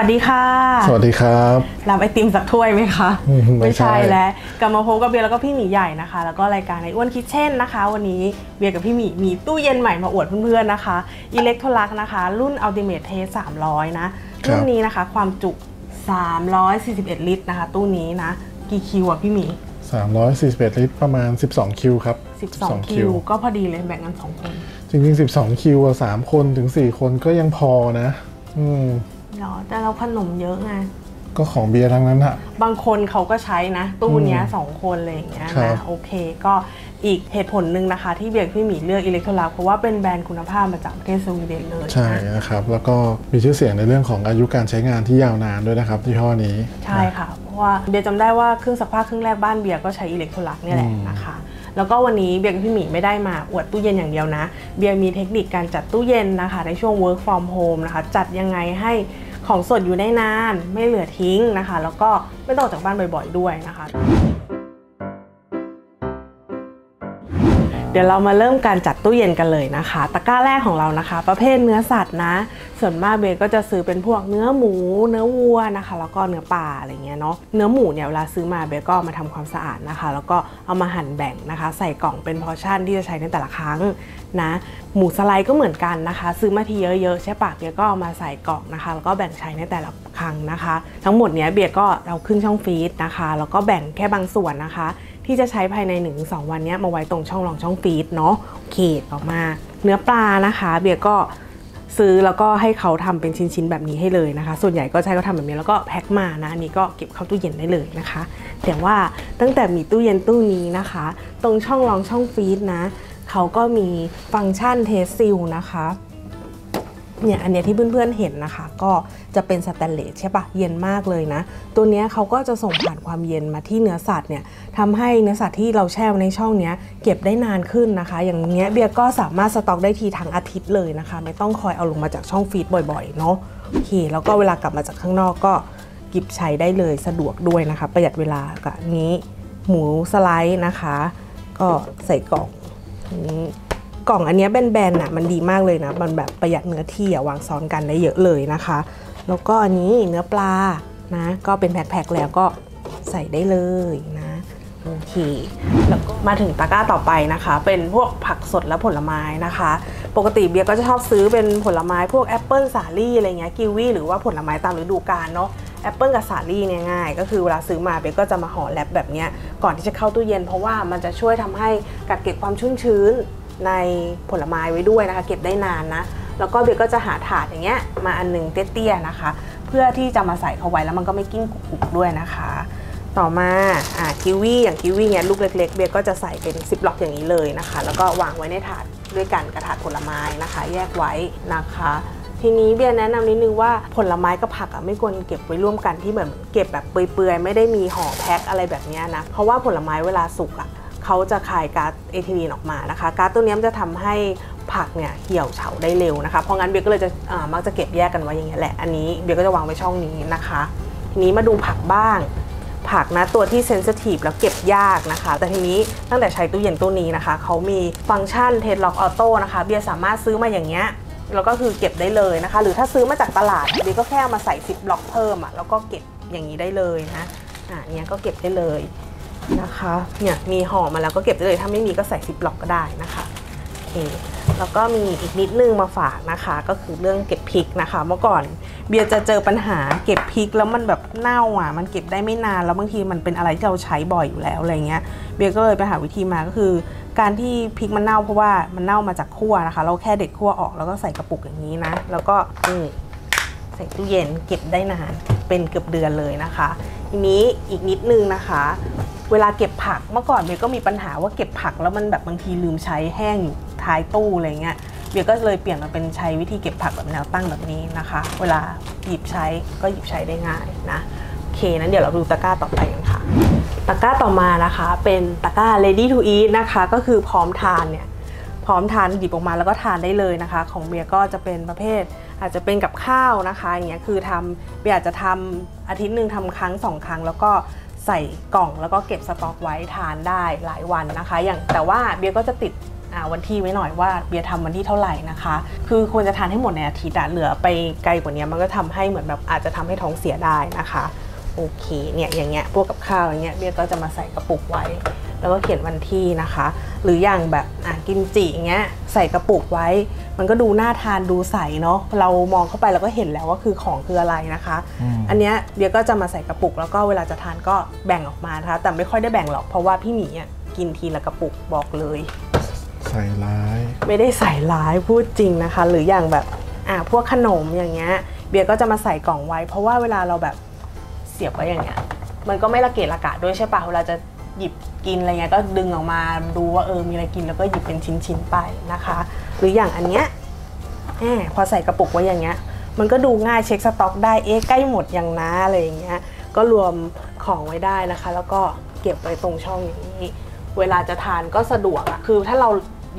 สวัสดีค่ะ สวัสดีครับรับไอติมสักถ้วยไหมคะอืมไม่ใช่แล้วกลับมาพบกับเบียร์แล้วก็พี่หมีใหญ่นะคะ แล้วก็รายการในอ้วนคิดเช่นนะคะ วันนี้เบียร์กับพี่หมีมีตู้เย็นใหม่มาอวดเพื่อนๆนะคะอิเล็กโทรลักนะคะ รุ่น Ultimate Taste 300นะ รุ่นนี้นะคะความจุ 341 ลิตรนะคะ ตู้นี้นะ กี่คิวอะพี่หมี 341 ลิตรประมาณ 12 คิวครับ 12 คิว ก็พอดีเลยแบ่งกัน 2 คน จริงๆ 12 คิวอะ3คนถึง 4 คนก็ยังพอนะ อืม เนาะแต่เราขนมเยอะไงก็ของเบียร์ทั้งนั้นอะบางคนเขาก็ใช้นะ ตู้เนี้ยสองคนอะไรอย่างเงี้ยนะครับโอเค ก็อีกเหตุผลหนึ่งนะคะ ที่เบียร์พี่หมีเลือก Electrolux เพราะว่าเป็นแบรนด์คุณภาพมาจากประเทศสวีเดนเลยใช่นะนะครับ แล้วก็มีชื่อเสียงในเรื่องของอายุการใช้งานที่ยาวนานด้วยนะครับยี่ห้อนี้ใช่ค่ะ เพราะว่าเบียร์จำได้ว่าเครื่องซักผ้าเครื่องแรกบ้านเบียร์ก็ใช้ Electrolux เนี่ยแหละอืมนะคะ แล้วก็วันนี้เบียร์กับพี่หมีไม่ได้มาอวดตู้เย็นอย่างเดียวนะ เบียร์มีเทคนิคการจัดตู้เย็นนะคะ ในช่วง work from home นะคะ จัดยังไงให้ของสดอยู่ได้นาน ไม่เหลือทิ้งนะคะ แล้วก็ไม่ต้องออกจากบ้านบ่อย ๆ ด้วยนะคะ ดี๋ยวเรามาเริ่มการจัดตู้เย็นกันเลยนะคะ ตะกร้าแรกของเรานะคะ ประเภทเนื้อสัตว์นะ ส่วนมากเบย์ก็จะซื้อเป็นพวกเนื้อหมู เนื้อวัวนะคะ แล้วก็เนื้อปลาอะไรเงี้ยเนาะ เนื้อหมูเนี่ยเวลาซื้อมาเบย์ก็มาทำความสะอาดนะคะ แล้วก็เอามาหั่นแบ่งนะคะ ใส่กล่องเป็นพอชั่นที่จะใช้ในแต่ละครั้งนะ หมูสไลด์ก็เหมือนกันนะคะ ซื้อมาทีเยอะๆใช่ปะเบียร์ก็เอามาใส่กล่องนะคะ แล้วก็แบ่งใช้ในแต่ละครั้งนะคะ ทั้งหมดเนี้ยเบียก็เอาขึ้นช่องฟรีซนะคะ แล้วก็แบ่งแค่บางส่วนนะคะ ที่จะใช้ภายใน 1-2 วันนี้มาไว้ตรงช่องรองช่องฟีดเนาะเคต่อกมา เนื้อปลานะคะ เบียร์ก็ซื้อแล้วก็ให้เขาทำเป็นชิ้นๆแบบนี้ให้เลยนะคะ ส่วนใหญ่ก็ใช้เขาทำแบบนี้แล้วก็แพ็คมานะอันนี้ก็เก็บเข้าตู้เย็นได้เลยนะคะ แต่ว่าตั้งแต่มีตู้เย็นตู้นี้นะคะ ตรงช่องรองช่องฟรีซนะเขาก็มีฟังก์ชัน Taste Seal นะคะ เนี่ยอันเนี้ยที่เพื่อนๆเห็นนะคะ ก็จะเป็นสแตนเลสใช่ปะเย็นมากเลยนะ ตัวเนี้ยเขาก็จะส่งผ่านความเย็นมาที่เนื้อสัตว์เนี่ยทำให้เนื้อสัตว์ที่เราแช่ในช่องเนี้ยเก็บได้นานขึ้นนะคะ อย่างเนี้ยเบียร์ก็สามารถสต็อกได้ทีทั้งอาทิตย์เลยนะคะ ไม่ต้องคอยเอาลงมาจากช่องฟรีซบ่อยๆเนาะโอเคแล้วก็เวลากลับมาจากข้างนอกก็หยิบใช้ได้เลยสะดวกด้วยนะคะ ประหยัดเวลากับนนี้ หมูสไลด์นะคะ ก็ใส่กล่องนี้ กล่องอันนี้แบนๆน่ะมันดีมากเลยนะ มันแบบประหยัดเนื้อที่อะวางซ้อนกันได้เยอะเลยนะคะ แล้วก็อันนี้เนื้อปลานะ ก็เป็นแพ็คๆแล้วก็ใส่ได้เลยนะโอเคแล้วก็มาถึงตะกร้าต่อไปนะคะ เป็นพวกผักสดและผลไม้นะคะ ปกติเบียร์ก็จะชอบซื้อเป็นผลไม้พวกแอปเปิลสาลี่อะไรเงี้ยกิวีหรือว่าผลไม้ตามฤดูกาลเนาะแอปเปิลกับสาลี่เนี่ยง่ายก็คือเวลาซื้อมาเบียร์ก็จะมาห่อ wrap แบบเนี้ยก่อนที่จะเข้าตู้เย็น เพราะว่ามันจะช่วยทำให้กักเก็บความชุ่มชื้น ในผลไม้ไว้ด้วยนะคะ เก็บได้นานนะ แล้วก็เบียร์ก็จะหาถาดอย่างเงี้ยมาอันหนึ่งเตี้ยๆนะคะ เพื่อที่จะมาใส่เข้าไว้แล้วมันก็ไม่กลิ้งกุกๆด้วยนะคะ ต่อมาอ่ากีวีอย่างกีวีเนี่ยลูกเล็กๆ เบียร์ก็จะใส่เป็น ziplock อย่างนี้เลยนะคะ แล้วก็วางไว้ในถาดด้วยกันกระถาดผลไม้นะคะ แยกไว้นะคะทีนี้เบียร์แนะนำนิดนึงว่าผลไม้กับผักอะไม่ควรเก็บไว้ร่วมกันที่เหมือนเก็บแบบเปื่อยๆไม่ได้มีห่อแพ็คอะไรแบบเนี้ยนะเพราะว่าผลไม้เวลาสุกอะ เขาจะคายก๊าซเอทิลีนออกมานะคะก๊าซตัวนี้มันจะทำให้ผักเนี่ยเหี่ยวเฉาได้เร็วนะคะ เพราะงั้นเบียร์ก็เลยจะมักจะเก็บแยกกันไว้อย่างเงี้ยแหละ อันนี้เบียร์ก็จะวางไว้ช่องนี้นะคะทีนี้มาดูผักบ้าง ผักนะตัวที่ sensitive แล้วเก็บยากนะคะ แต่ทีนี้ตั้งแต่ใช้ตู้เย็นตู้นี้นะคะ เขามีฟังก์ชัน TasteLock Auto นะคะ เบียร์สามารถซื้อมาอย่างเงี้ยแล้วก็คือเก็บได้เลยนะคะ หรือถ้าซื้อมาจากตลาดเบียร์ก็แค่เอามาใส่ Ziplock เพิ่มอะแล้วก็เก็บอย่างนี้ได้เลยนะอ่าเนี้ยก็เก็บได้เลย นะคะเนี่ยมีห่อมาแล้วก็เก็บได้เลย ถ้าไม่มีก็ใส่ Ziplock ก็ได้นะคะโอเคแล้วก็มีอีกนิดนึงมาฝากนะคะ ก็คือเรื่องเก็บพริกนะคะ เมื่อก่อนเบียร์จะเจอปัญหาเก็บพริกแล้วมันแบบเน่าอะ มันเก็บได้ไม่นานแล้วบางทีมันเป็นอะไรที่เราใช้บ่อยอยู่แล้วอะไรเงี้ยเบียร์ก็เลยไปหาวิธีมาก็คือ การที่พริกมันเน่าเพราะว่ามันเน่ามาจากคั่วนะคะ เราแค่เด็ดคั่วออกแล้วก็ใส่กระปุกอย่างนี้นะ แล้วก็นี่ ใส่ตู้เย็นเก็บได้นานเป็นเกือบเดือนเลยนะคะ ทีนี้อีกนิดนึงนะคะ เวลาเก็บผักเมื่อก่อนเบียก็มีปัญหาว่าเก็บผักแล้วมันแบบบางทีลืมใช้แห้งอยู่ท้ายตู้อะไรเงี้ยเบียก็เลยเปลี่ยนมาเป็นใช้วิธีเก็บผักแบบแนวตั้งแบบนี้นะคะ เวลาหยิบใช้ก็หยิบใช้ได้ง่ายนะโอเคนั้นเดี๋ยวเราดูตะกร้าต่อไปกันค่ะตะกร้าต่อมานะคะ เป็นตะกร้า ready to eat นะคะ ก็คือพร้อมทานเนี่ย พร้อมทานหยิบออกมาแล้วก็ทานได้เลยนะคะ ของเบียร์ก็จะเป็นประเภท อาจจะเป็นกับข้าวนะคะอย่างเงี้ยคือทำเบียร์อาจจะทำอาทิตย์หนึ่งทำครั้งสองครั้ง แล้วก็ใส่กล่องแล้วก็เก็บสต็อกไว้ทานได้หลายวันนะคะ อย่างแต่ว่าเบียร์ก็จะติดวันที่ไว้หน่อยว่าเบียร์ทำวันที่เท่าไหร่นะคะ คือควรจะทานให้หมดในอาทิตย์เหลือไปไกลกว่านี้มันก็ทำให้เหมือนแบบอาจจะทำให้ท้องเสียได้นะคะ โอเคเนี่ยอย่างเงี้ยพวกกับข้าวอย่างเงี้ยเบียร์ก็จะมาใส่กระปุกไว้ แล้วก็เขียนวันที่นะคะ หรืออย่างแบบอะกิมจิอย่างเงี้ยใส่กระปุกไว้ มันก็ดูน่าทานดูใสเนาะเรามองเข้าไปเราก็เห็นแล้วว่าคือของคืออะไรนะคะอืมอันเนี้ยเบียร์ก็จะมาใส่กระปุก แล้วก็เวลาจะทานก็แบ่งออกมานะคะแต่ไม่ค่อยได้แบ่งหรอกเพราะว่าพี่หมีอะกินทีละกระปุกบอกเลย ใส่ร้าย ไม่ได้ใส่ร้ายพูดจริงนะคะ หรืออย่างแบบอ่าพวกขนมอย่างเงี้ยเบียร์ก็จะมาใส่กล่องไว้ เพราะว่าเวลาเราแบบเสียบไว้อย่างเงี้ยมันก็ไม่ระเกะระกะด้วยใช่ปะเวลาจะ หยิบกินอะไรเงี้ยก็ดึงออกมาดูว่าเออมีอะไรกินแล้วก็หยิบเป็นชิ้นๆไปนะคะ หรืออย่างอันเนี้ยแหมพอใส่กระปุกไว้อย่างเงี้ย มันก็ดูง่ายเช็คสต็อกได้เอ๊ะใกล้หมดยังนะอะไรอย่างเงี้ยก็รวมของไว้ได้นะคะ แล้วก็เก็บไว้ตรงช่องอย่างนี้ เวลาจะทานก็สะดวกอะคือถ้าเรา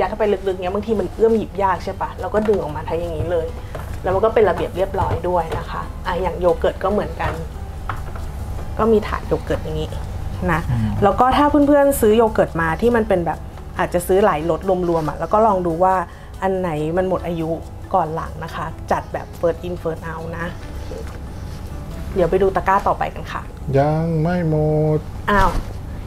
ยัดเข้าไปลึกๆเนี้ยบางทีมันเอื้อมหยิบยากใช่ปะเราก็ดึงออกมาทั้งอย่างนี้เลย แล้วมันก็เป็นระเบียบเรียบร้อยด้วยนะคะอะอย่างโยเกิร์ตก็เหมือนกัน ก็มีถาดโยเกิร์ตอย่างนี้ นะแล้วก็ถ้าเพื่อนๆซื้อโยเกิร์ตมาที่มันเป็นแบบอาจจะซื้อหลายรสรวมๆอะแล้วก็ลองดูว่าอันไหนมันหมดอายุก่อนหลังนะคะ จัดแบบ first in first out นะ เดี๋ยวไปดูตะกร้าต่อไปกันค่ะ ยังไม่หมด อ้าว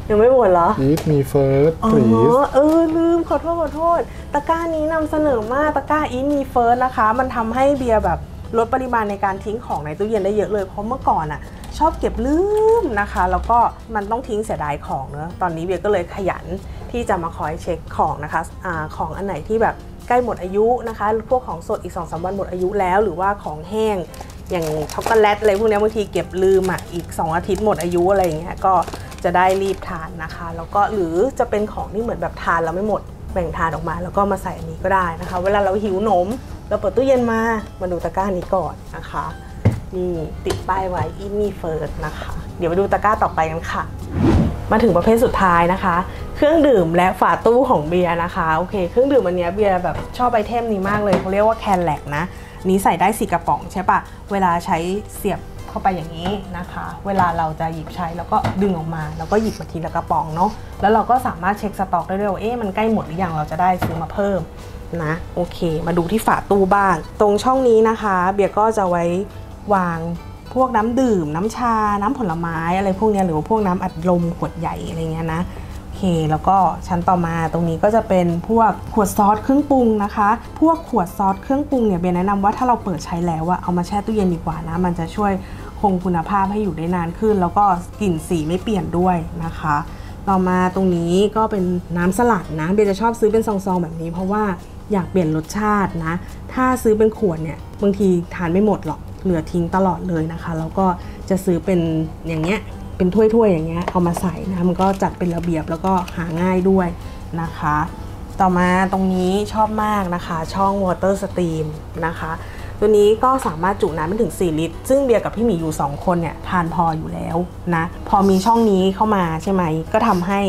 ยังไม่หมดเหรอ eat me first อ๋อ pleaseเออ ลืม ขอโทษ ขอโทษ ตะกร้านี้นำเสนอมาก ตะกร้า eat me first นะคะ มันทำให้เบียร์แบบลดปริมาณในการทิ้งของในตู้เย็นได้เยอะเลย เพราะเมื่อก่อนอะ ชอบเก็บลืมนะคะ แล้วก็มันต้องทิ้งเสียดายของเนอะตอนนี้เบียร์ก็เลยขยันที่จะมาคอยเช็คของนะคะอาของอันไหนที่แบบใกล้หมดอายุนะคะพวกของสดอีก2อสวันหมดอายุแล้ว หรือว่าของแห้งอย่างช็อกโกแลตอะไรพวกนี้บางทีเก็บลืมอะอีก 2 อาทิตย์หมดอายุอะไรอย่างเงี้ยก็จะได้รีบทานนะคะ แล้วก็หรือจะเป็นของที่เหมือนแบบทานแล้วไม่หมดแบ่งทานออกมา แล้วก็มาใส่อันนี้ก็ได้นะคะ เวลาเราหิวนม เราเปิดตู้เย็นมามาดูตะกร้านี้ก่อนนะคะ นี่ติดป้ายไว้ eat me first นะคะ เดี๋ยวไปดูตะกร้าต่อไปกันค่ะ มาถึงประเภทสุดท้ายนะคะ เครื่องดื่มและฝาตู้ของเบียร์นะคะโอเค เครื่องดื่มอันนี้เบียร์แบบชอบ item นี้มากเลยเขาเรียกว่า can rack นะนี้ใส่ได้สี่กระป๋องใช่ปะเวลาใช้เสียบเข้าไปอย่างนี้นะคะ เวลาเราจะหยิบใช้แล้วก็ดึงออกมา แล้วก็หยิบมาทีละกระป๋องเนาะแล้วเราก็สามารถเช็คสต็อกได้ด้วยว่าเอ๊ะมันใกล้หมดหรือยังเราจะได้ซื้อมาเพิ่มนะโอเค มาดูที่ฝาตู้บ้าง ตรงช่องนี้นะคะ เบียร์ก็จะไว้ วางพวกน้ำดื่ม น้ำชา น้ำผลไม้อะไรพวกนี้หรือว่าพวกน้ำอัดลมขวดใหญ่อะไรเงี้ยนะโอเคแล้วก็ชั้นต่อมาตรงนี้ก็จะเป็นพวกขวดซอสเครื่องปรุงนะคะ พวกขวดซอสเครื่องปรุงเนี่ยเบนแนะนำว่าถ้าเราเปิดใช้แล้วอะเอามาแช่ตู้เย็นดีกว่านะ มันจะช่วยคงคุณภาพให้อยู่ได้นานขึ้น แล้วก็กลิ่นสีไม่เปลี่ยนด้วยนะคะ ต่อมาตรงนี้ก็เป็นน้ำสลัดนะเบนจะชอบซื้อเป็นซองๆแบบนี้ เพราะว่าอยากเปลี่ยนรสชาตินะ ถ้าซื้อเป็นขวดเนี่ยบางทีทานไม่หมดหรอก เหลือทิ้งตลอดเลยนะคะแล้วก็จะซื้อเป็นอย่างเงี้ยเป็นถ้วยๆอย่างเงี้ยเอามาใส่นะมันก็จัดเป็นระเบียบแล้วก็หาง่ายด้วยนะคะ ต่อมาตรงนี้ชอบมากนะคะ ช่อง water steam นะคะ ตัวนี้ก็สามารถจุน้ำได้ถึง 4 ลิตร ซึ่งเบียร์กับพี่หมีอยู่ 2 คนเนี่ยทานพออยู่แล้วนะพอมีช่องนี้เข้ามาใช่ไหมก็ทำให้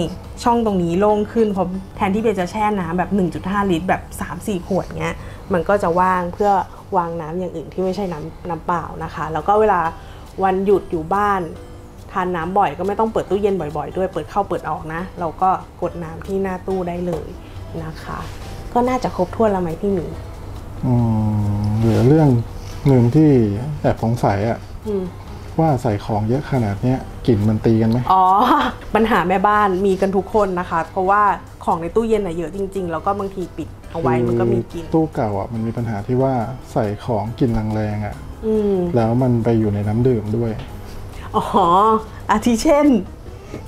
ช่องตรงนี้โล่งขึ้นเพราะแทนที่เบียร์จะแช่น้ำแบบ 1.5 ลิตร แบบ 3-4 ขวดเงี้ยมันก็จะว่างเพื่อ วางน้ำอย่างอื่นที่ไม่ใช่น้ำน้ำเปล่านะคะ แล้วก็เวลาวันหยุดอยู่บ้าน ทานน้ำบ่อยก็ไม่ต้องเปิดตู้เย็นบ่อยๆ ด้วยเปิดเข้าเปิดออกนะ เราก็กดน้ำที่หน้าตู้ได้เลยนะคะ ก็น่าจะครบถ้วนแล้วไหมพี่หมีอืมเหลือเรื่องหนึ่งที่แอบสงสัยอะอืม ว่าใส่ของเยอะขนาดเนี้ยกลิ่นมันตีกันไหมอ๋อ ปัญหาแม่บ้านมีกันทุกคนนะคะ เพราะว่าของในตู้เย็นน่ะเยอะจริง ๆ แล้วก็บางทีปิดเอาไว้มันก็มีกลิ่นตู้เก่าอะมันมีปัญหาที่ว่าใส่ของกลิ่นแรงๆอะอืมแล้วมันไปอยู่ในน้ำดื่มด้วย อ๋ออาทิเช่น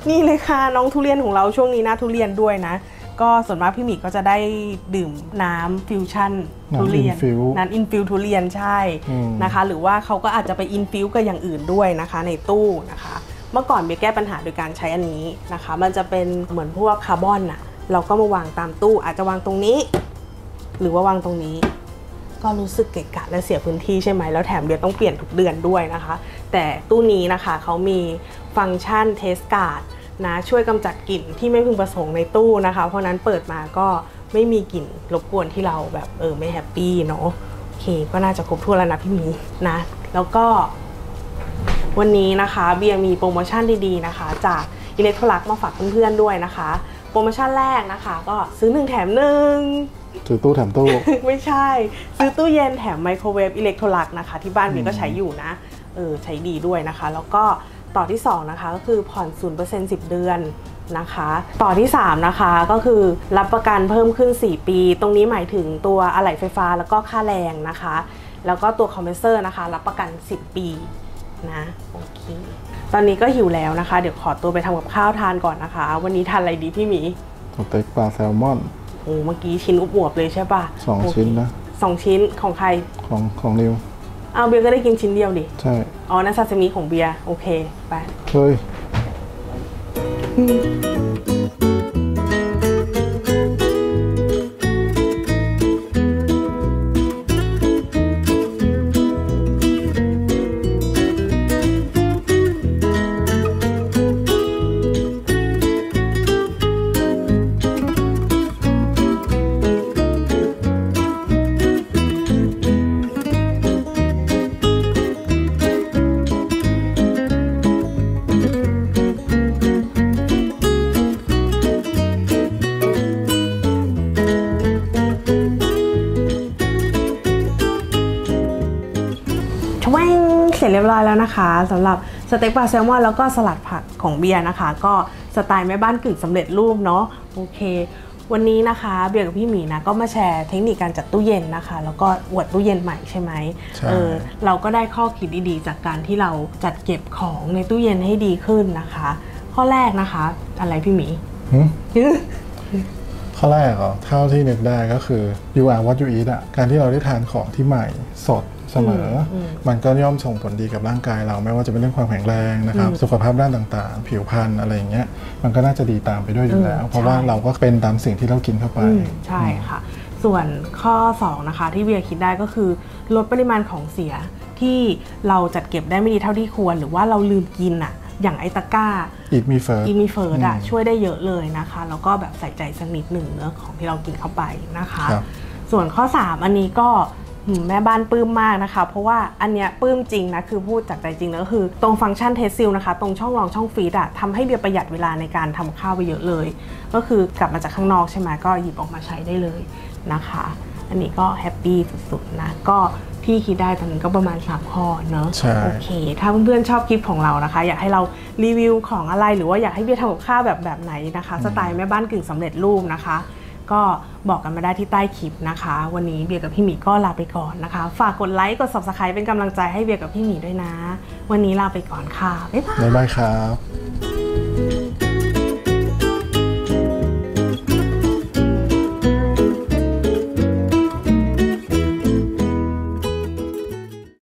นี่เลยค่ะน้องทุเรียนของเราช่วงนี้หน้าทุเรียนด้วยนะ ก็ส่วนมากพี่หมีก็จะได้ดื่มน้ำฟิวชั่นน้ำทุเรียน infuse น้ำ infuse ทุเรียนใช่อืมนะคะ หรือว่าเขาก็อาจจะไป infuse กับอย่างอื่นด้วยนะคะในตู้นะคะ เมื่อก่อนเบียร์แก้ปัญหาโดยการใช้อันนี้นะคะ มันจะเป็นเหมือนพวกคาร์บอนน่ะเราก็มาวางตามตู้อาจจะวางตรงนี้ หรือว่าวางตรงนี้ ก็รู้สึกเกะกะและเสียพื้นที่ใช่ไหมแล้วแถมเบียร์ต้องเปลี่ยนทุกเดือนด้วยนะคะ แต่ตู้นี้นะคะเขามีฟังก์ชัน TasteGuard นะช่วยกำจัดกลิ่นที่ไม่พึงประสงค์ในตู้นะคะ เพราะนั้นเปิดมาก็ไม่มีกลิ่นรบกวนที่เราแบบเออไม่ happy เนาะโอเคก็น่าจะครบถ้วนแล้วนะพี่หมีนะ แล้วก็ วันนี้นะคะเบียร์มีโปรโมชั่นดีๆนะคะ จาก Electrolux มาฝากเพื่อนๆด้วยนะคะ โปรโมชั่นแรกนะคะ ก็ซื้อหนึ่งแถมหนึ่งซื้อตู้แถมตู้ ไม่ใช่ ซื้อตู้เย็นแถมไมโครเวฟ Electrolux นะคะ ที่บ้านมีก็ใช้อยู่นะเออใช้ดีด้วยนะคะ แล้วก็ ต่อที่ 2 นะคะก็คือผ่อน 0% 10 เดือนนะคะ ต่อที่ 3 นะคะก็คือรับประกันเพิ่มขึ้น 4 ปี ตรงนี้หมายถึงตัวอะไหล่ไฟฟ้าแล้วก็ค่าแรงนะคะ แล้วก็ตัวคอมเพรสเซอร์นะคะ รับประกัน 10 ปีนะโอเคตอนนี้ก็หิวแล้วนะคะ เดี๋ยวขอตัวไปทำกับข้าวทานก่อนนะคะ วันนี้ทานอะไรดีพี่หมีสเต็กปลาแซลมอนโอ้เมื่อกี้ชิ้นอวบๆเลยใช่ปะสองโเคชิ้นนะสองชิ้นของใครของของนิว เอาเบียร์ก็ได้กินชิ้นเดียวดิใช่อ๋อนั่นซาซิมิของเบียร์โอเค ไป เฮ้ย แล้วนะคะสำหรับสเต็กปลาแซลมอนแล้วก็สลัดผักของเบียร์นะคะ ก็สไตล์แม่บ้านกึ่งสำเร็จรูปเนาะโอเค วันนี้นะคะเบียร์กับพี่หมีนะก็มาแชร์เทคนิคการจัดตู้เย็นนะคะ แล้วก็อวดตู้เย็นใหม่ใช่ไหมใช่ เออเราก็ได้ข้อคิดดีๆ จากการที่เราจัดเก็บของในตู้เย็นให้ดีขึ้นนะคะ ข้อแรกนะคะ อะไรพี่หมี หึข้อแรกเหรอเท่าที่นึกได้ก็คือ you are what you eat อะการที่เราได้ทานของที่ใหม่สด เสมอ มันก็ย่อมส่งผลดีกับร่างกายเราไม่ว่าจะเป็นเรื่องความแข็งแรงนะครับ สุขภาพด้านต่างๆ ผิวพรรณอะไรอย่างเงี้ยมันก็น่าจะดีตามไปด้วยอยู่แล้วอืมเพราะว่าใช่เราก็เป็นตามสิ่งที่เรากินเข้าไปอืมใช่ค่ะ ส่วนข้อ2นะคะที่เบียร์คิดได้ก็คือ ลดปริมาณของเสียที่เราจัดเก็บได้ไม่ดีเท่าที่ควร หรือว่าเราลืมกินอะอย่างไอตะกร้า eat me first eat me first อะอืมช่วยได้เยอะเลยนะคะ แล้วก็แบบใส่ใจสักนิดหนึ่งเนื้อะของที่เรากินเข้าไปนะคะครับส่วนข้อ 3 อันนี้ก็หืม แม่บ้านปลื้มมากนะคะ เพราะว่าอันเนี้ยปลื้มจริงนะ คือพูดจากใจจริงแล้วก็คือ ตรงฟังก์ชัน TasteSeal นะคะ ตรงช่องรองช่องฟีดอะทำให้เบียร์ประหยัดเวลาในการทำข้าวไปเยอะเลย ก็คือกลับมาจากข้างนอกใช่ไหมก็หยิบออกมาใช้ได้เลยนะคะ อันนี้ก็ happy สุดๆนะก็ที่คิดได้ตอนนี้ก็ประมาณ 3 ข้อเนอะใช่โอเค ถ้าเพื่อนๆชอบคลิปของเรานะคะ อยากให้เรารีวิวของอะไรหรือว่าอยากให้เบียร์ทำกับข้าวแบบแบบไหนนะคะ สไตล์แม่บ้านกึ่งสำเร็จรูปนะคะ ก็บอกกันมาได้ที่ใต้คลิปนะคะ วันนี้เบียร์กับพี่หมีก็ลาไปก่อนนะคะ ฝากกดไลค์กด subscribe เป็นกำลังใจให้เบียร์กับพี่หมีด้วยนะ วันนี้ลาไปก่อนค่ะบ๊ายบายบ๊ายบายครับ